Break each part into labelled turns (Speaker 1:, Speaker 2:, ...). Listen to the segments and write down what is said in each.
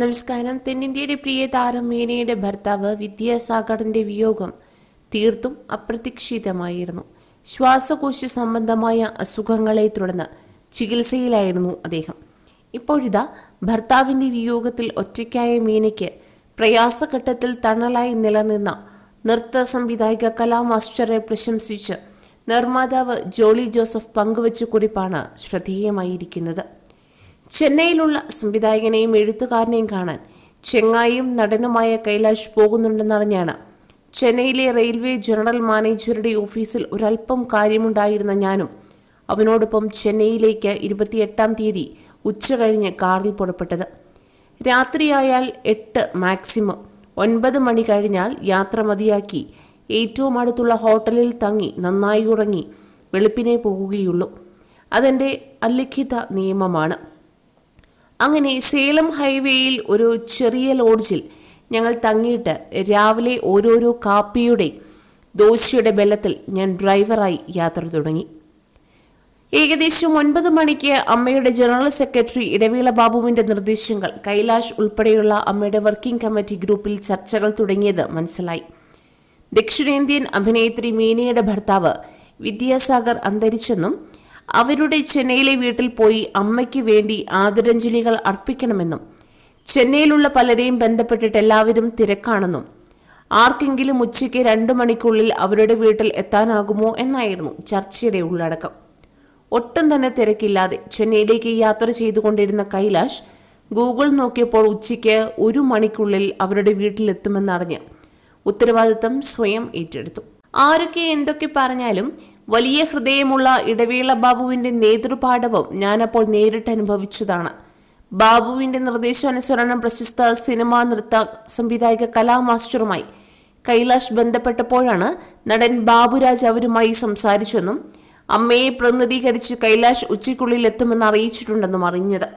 Speaker 1: നമസ്കാരം. തെന്നിന്ത്യയുടെ പ്രിയ താരം മീനയുടെ ഭർത്താവ് വിദ്യാസാഗറിന്റെ വിയോഗം തീർത്തും അപ്രതീക്ഷിതമായിരുന്നു. ശ്വാസകോശ സംബന്ധമായ അസുഖങ്ങളെ തുടർന്ന് ചികിത്സയിലായിരുന്നു അദ്ദേഹം. ഇപ്പോഴിതാ ഭർത്താവിന്റെ വിയോഗത്തിൽ ഒറ്റയ്ക്കായ മീനയ്ക്ക് പ്രയാസഘട്ടത്തിൽ തണലായി നിലനിന്ന നൃത്ത സംവിധായിക കലാമാസ്റ്ററെ പ്രശംസിച്ച് നിർമ്മാതാവ് ജോളി ജോസഫ് പങ്കുവച്ച കുറിപ്പാണ് ശ്രദ്ധേയമായിരിക്കുന്നത്. ചെന്നൈയിലുള്ള സംവിധായകനെയും എഴുത്തുകാരനെയും കാണാൻ ചെങ്ങായും നടനുമായ കൈലാഷ് പോകുന്നുണ്ടെന്നറിഞ്ഞാണ്. ചെന്നൈയിലെ റെയിൽവേ ജനറൽ മാനേജറുടെ ഓഫീസിൽ ഒരല്പം കാര്യമുണ്ടായിരുന്ന ഞാനും അവനോടൊപ്പം ചെന്നൈയിലേക്ക് ഇരുപത്തിയെട്ടാം തീയതി ഉച്ച കഴിഞ്ഞ് കാറിൽ പുറപ്പെട്ടത്. രാത്രിയായാൽ എട്ട് മാക്സിമം. ഒൻപത് മണി കഴിഞ്ഞാൽ യാത്ര മതിയാക്കി ഏറ്റവും അടുത്തുള്ള ഹോട്ടലിൽ തങ്ങി നന്നായി ഉറങ്ങി വെളുപ്പിനെ പോകുകയുള്ളൂ. അതെന്റെ അലിഖിത നിയമമാണ്. അങ്ങനെ സേലം ഹൈവേയിൽ ഒരു ചെറിയ ലോഡ്ജിൽ ഞങ്ങൾ തങ്ങിയിട്ട് രാവിലെ ഓരോരോ കാപ്പിയുടെ ദോശയുടെ ബലത്തിൽ ഞാൻ ഡ്രൈവറായി യാത്ര തുടങ്ങി. ഏകദേശം ഒൻപത് മണിക്ക് അമ്മയുടെ ജനറൽ സെക്രട്ടറി ഇടവേള ബാബുവിന്റെ നിർദ്ദേശങ്ങൾ കൈലാഷ് ഉൾപ്പെടെയുള്ള അമ്മയുടെ വർക്കിംഗ് കമ്മിറ്റി ഗ്രൂപ്പിൽ ചർച്ചകൾ തുടങ്ങിയത് മനസ്സിലായി. ദക്ഷിണേന്ത്യൻ അഭിനേത്രി മീനയുടെ ഭർത്താവ് വിദ്യാസാഗർ അന്തരിച്ചെന്നും അവരുടെ ചെന്നൈയിലെ വീട്ടിൽ പോയി അമ്മയ്ക്ക് വേണ്ടി ആദരാഞ്ജലികൾ അർപ്പിക്കണമെന്നും ചെന്നൈയിലുള്ള പലരെയും ബന്ധപ്പെട്ടിട്ട് എല്ലാവരും തിരക്കാണെന്നും ആർക്കെങ്കിലും ഉച്ചയ്ക്ക് രണ്ടു മണിക്കുള്ളിൽ അവരുടെ വീട്ടിൽ എത്താനാകുമോ എന്നായിരുന്നു ചർച്ചയുടെ ഉള്ളടക്കം. ഒട്ടും തന്നെ തിരക്കില്ലാതെ ചെന്നൈയിലേക്ക് യാത്ര ചെയ്തുകൊണ്ടിരുന്ന കൈലാഷ് ഗൂഗിൾ നോക്കിയപ്പോൾ ഉച്ചയ്ക്ക് ഒരു മണിക്കുള്ളിൽ അവരുടെ വീട്ടിലെത്തുമെന്നറിഞ്ഞ് ഉത്തരവാദിത്തം സ്വയം ഏറ്റെടുത്തു. ആരൊക്കെ എന്തൊക്കെ പറഞ്ഞാലും വലിയ ഹൃദയമുള്ള ഇടവേള ബാബുവിന്റെ നേതൃപാഠവും ഞാനപ്പോൾ നേരിട്ട് അനുഭവിച്ചതാണ്. ബാബുവിന്റെ നിർദ്ദേശാനുസരണം പ്രശസ്ത സിനിമാ നൃത്ത സംവിധായക കലാമാസ്റ്ററുമായി കൈലാഷ് ബന്ധപ്പെട്ടപ്പോഴാണ് നടൻ ബാബുരാജ് അവരുമായി സംസാരിച്ചെന്നും അമ്മയെ പ്രതിനിധീകരിച്ച് കൈലാഷ് ഉച്ചയ്ക്കുള്ളിൽ എത്തുമെന്ന് അറിയിച്ചിട്ടുണ്ടെന്നും അറിഞ്ഞത്.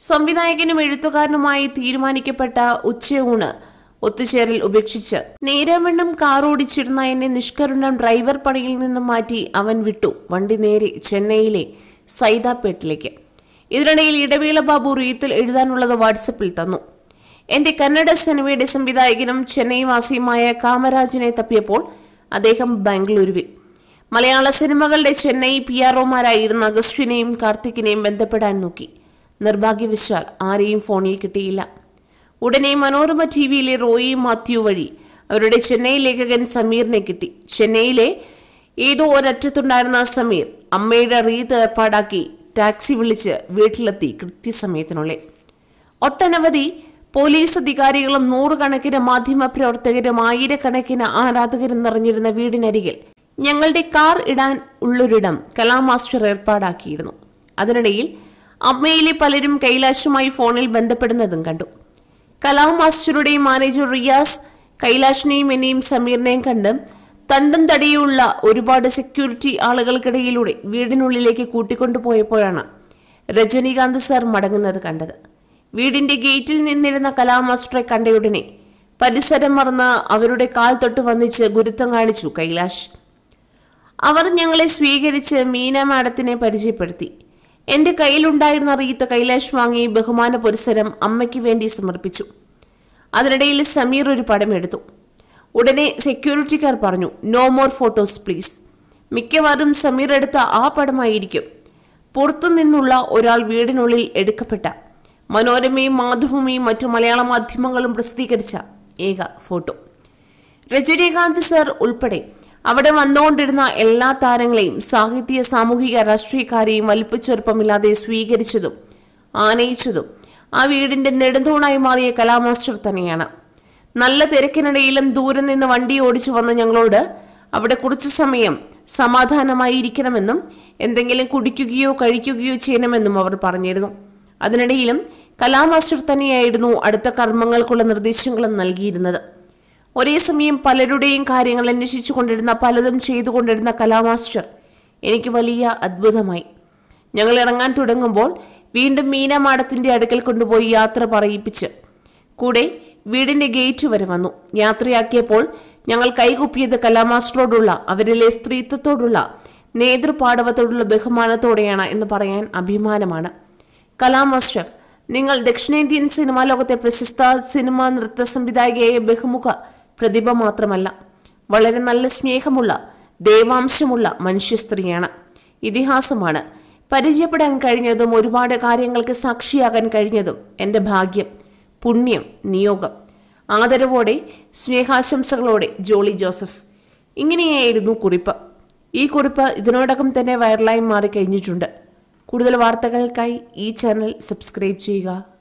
Speaker 1: സംവിധായകനും എഴുത്തുകാരനുമായി തീരുമാനിക്കപ്പെട്ട ഉച്ചയൂണ് ഒത്തുചേരൽ ഉപേക്ഷിച്ച്. നേരാവണ്ണം കാർ ഓടിച്ചിരുന്ന എന്നെ നിഷ്കരുണം ഡ്രൈവർ പണിയിൽ നിന്നും മാറ്റി അവൻ വിട്ടു. വണ്ടി നേരെ ചെന്നൈയിലെ സൈദാപേട്ടിലേക്ക് ഇതിനിടയിൽ ഇടവേള ബാബു റീത്തിൽ എഴുതാനുള്ളത് വാട്സപ്പിൽ തന്നു. എന്റെ കന്നഡ സിനിമയുടെ സംവിധായകനും ചെന്നൈ വാസിയുമായ കാമരാജിനെ തപ്പിയപ്പോൾ അദ്ദേഹം ബാംഗ്ലൂരുവിൽ. മലയാള സിനിമകളുടെ ചെന്നൈ പി ആർഒമാരായിരുന്ന അഗസ്റ്റിനെയും കാർത്തിക്കിനെയും ബന്ധപ്പെടാൻ നോക്കി. നിർഭാഗ്യവശാൽ ആരെയും ഫോണിൽ കിട്ടിയില്ല. ഉടനെ മനോരമ ടി വിയിലെ റോയി മാത്യു വഴി അവരുടെ ചെന്നൈ ലേഖകൻ സമീറിനെ കിട്ടി. ചെന്നൈയിലെ ഏതോ ഒരറ്റത്തുണ്ടായിരുന്ന സമീർ അമ്മയുടെ റീത്ത് ഏർപ്പാടാക്കി ടാക്സി വിളിച്ച് വീട്ടിലെത്തി കൃത്യസമയത്തിനുള്ളിൽ. ഒട്ടനവധി പോലീസ് അധികാരികളും നൂറുകണക്കിന് മാധ്യമ പ്രവർത്തകരും ആയിരക്കണക്കിന് ആരാധകരും നിറഞ്ഞിരുന്ന വീടിനരികിൽ ഞങ്ങളുടെ കാർ ഇടാൻ ഉള്ളൊരിടം കലാമാസ്റ്റർ ഏർപ്പാടാക്കിയിരുന്നു. അതിനിടയിൽ അമ്മയിലെ പലരും കൈലാശുമായി ഫോണിൽ ബന്ധപ്പെടുന്നതും കണ്ടു. കലാമാസ്റ്ററുടെ മാനേജർ റിയാസ് കൈലാഷിനെയും എന്നെയും സമീറിനെയും കണ്ട് തണ്ടും തടിയുള്ള ഒരുപാട് സെക്യൂരിറ്റി ആളുകൾക്കിടയിലൂടെ വീടിനുള്ളിലേക്ക് കൂട്ടിക്കൊണ്ടുപോയപ്പോഴാണ് രജനീകാന്ത് സാർ മടങ്ങുന്നത് കണ്ടത്. വീടിന്റെ ഗേറ്റിൽ നിന്നിരുന്ന കലാമാസ്റ്ററെ കണ്ടയുടനെ പരിസരം മറന്ന് അവരുടെ കാൽ തൊട്ട് വന്നിച്ച് ഗുരുത്വം കാണിച്ചു കൈലാഷ്. അവർ ഞങ്ങളെ സ്വീകരിച്ച് മീന മാഡത്തിനെ പരിചയപ്പെടുത്തി. എന്റെ കയ്യിലുണ്ടായിരുന്ന റീത്ത് കൈലാഷ് വാങ്ങി ബഹുമാന പുരസ്സരം അമ്മയ്ക്ക് വേണ്ടി സമർപ്പിച്ചു. അതിനിടയിൽ സമീർ ഒരു പടം എടുത്തു. ഉടനെ സെക്യൂരിറ്റിക്കാർ പറഞ്ഞു നോ മോർ ഫോട്ടോസ് പ്ലീസ് മിക്കവാറും സമീർ എടുത്ത ആ പടമായിരിക്കും. പുറത്തുനിന്നുള്ള ഒരാൾ വീടിനുള്ളിൽ എടുക്കപ്പെട്ട മനോരമയും മാതൃഭൂമിയും മറ്റു മലയാള മാധ്യമങ്ങളും പ്രസിദ്ധീകരിച്ച ഏക ഫോട്ടോ. രജനീകാന്ത് സർ ഉൾപ്പെടെ അവിടെ വന്നുകൊണ്ടിരുന്ന എല്ലാ താരങ്ങളെയും സാഹിത്യ സാമൂഹിക രാഷ്ട്രീയക്കാരെയും വലിപ്പച്ചെറുപ്പമില്ലാതെ സ്വീകരിച്ചതും ആനയിച്ചതും ആ വീടിന്റെ നെടുന്തൂണായി മാറിയ കലാമാസ്റ്റർ തന്നെയാണ്. നല്ല തിരക്കിനിടയിലും ദൂരെ നിന്ന് വണ്ടി ഓടിച്ചു വന്ന ഞങ്ങളോട് അവിടെ കുറച്ചു സമയം സമാധാനമായി ഇരിക്കണമെന്നും എന്തെങ്കിലും കുടിക്കുകയോ കഴിക്കുകയോ ചെയ്യണമെന്നും അവർ പറഞ്ഞിരുന്നു. അതിനിടയിലും കലാമാസ്റ്റർ തന്നെയായിരുന്നു അടുത്ത കർമ്മങ്ങൾക്കുള്ള നിർദ്ദേശങ്ങളും നൽകിയിരുന്നത്. ഒരേ സമയം പലരുടെയും കാര്യങ്ങൾ അന്വേഷിച്ചു കൊണ്ടിരുന്ന പലതും ചെയ്തുകൊണ്ടിരുന്ന കലാമാസ്റ്റർ എനിക്ക് വലിയ അത്ഭുതമായി. ഞങ്ങൾ ഇറങ്ങാൻ തുടങ്ങുമ്പോൾ വീണ്ടും മീനമാടത്തിന്റെ അടുക്കൽ കൊണ്ടുപോയി യാത്ര പറയിപ്പിച്ച്. കൂടെ വീടിന്റെ ഗേറ്റ് വരെ വന്നു. യാത്രയാക്കിയപ്പോൾ ഞങ്ങൾ കൈകുപ്പിയത് കലാമാസ്റ്ററോടുള്ള അവരിലെ സ്ത്രീത്വത്തോടുള്ള നേതൃപാടവത്തോടുള്ള ബഹുമാനത്തോടെയാണ് എന്ന് പറയാൻ അഭിമാനമാണ്. കലാമാസ്റ്റർ നിങ്ങൾ ദക്ഷിണേന്ത്യൻ സിനിമാ ലോകത്തെ പ്രശസ്ത സിനിമാ നൃത്ത സംവിധായികയായ ബഹുമുഖ പ്രതിഭ മാത്രമല്ല വളരെ നല്ല സ്നേഹമുള്ള ദേവാംശമുള്ള മനുഷ്യ സ്ത്രീയാണ്. ഇതിഹാസമാണ്. പരിചയപ്പെടാൻ കഴിഞ്ഞതും ഒരുപാട് കാര്യങ്ങൾക്ക് സാക്ഷിയാകാൻ കഴിഞ്ഞതും എന്റെ ഭാഗ്യം പുണ്യം നിയോഗം. ആദരവോടെ സ്നേഹാശംസകളോടെ ജോളി ജോസഫ്. ഇങ്ങനെയായിരുന്നു കുറിപ്പ്. ഈ കുറിപ്പ് ഇതിനോടകം തന്നെ വൈറലായി മാറിക്കഴിഞ്ഞിട്ടുണ്ട്. കൂടുതൽ വാർത്തകൾക്കായി ഈ ചാനൽ സബ്സ്ക്രൈബ് ചെയ്യുക.